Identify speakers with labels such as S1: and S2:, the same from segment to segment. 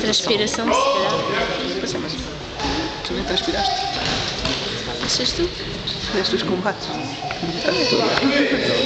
S1: Transpiração, se calhar.
S2: Tu nem transpiraste.
S1: Achas tu?
S2: Combates. Estes combates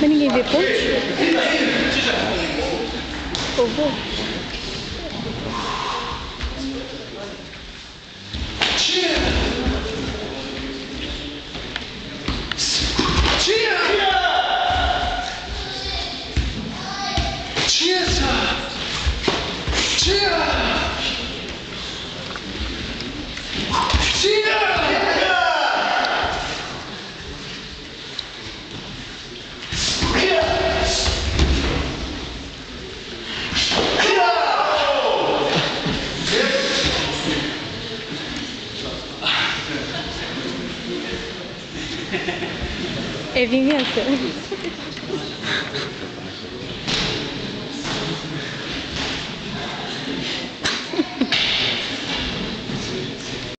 S2: Let
S1: me give you a punch. Oh. É vingança.